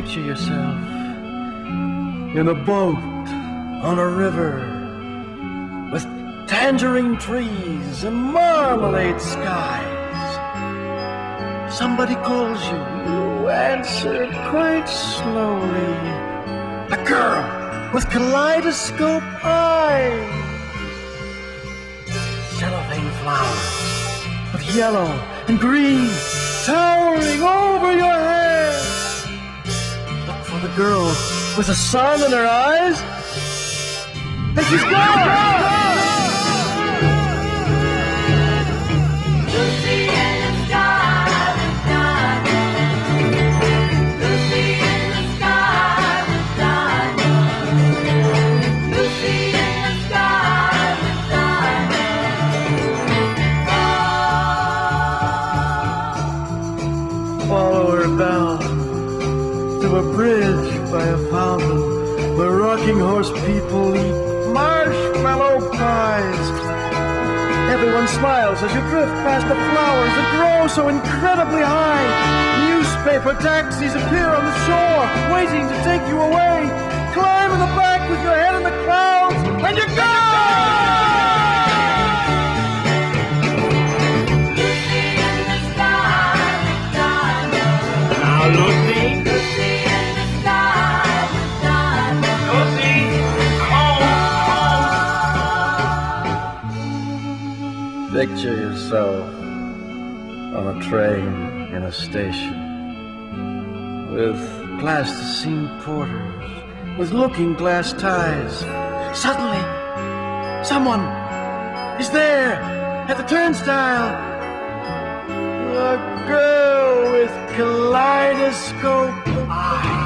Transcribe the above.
Picture yourself in a boat on a river with tangerine trees and marmalade skies. Somebody calls you, you answer quite slowly. A girl with kaleidoscope eyes. Cellophane flowers of yellow and green towering over your head. With a sun in her eyes. And she's gone! Lucy the sky with diamonds. Lucy the sky with diamonds. Follow her down to a bridge by a fountain where rocking horse people eat marshmallow pies. Everyone smiles as you drift past the flowers that grow so incredibly high. Newspaper taxis appear on the shore, waiting to take you away. Climb in the back with your head in the clouds, Picture yourself on a train in a station with plasticine porters with looking glass ties. Suddenly, someone is there at the turnstile. A girl with kaleidoscope eyes.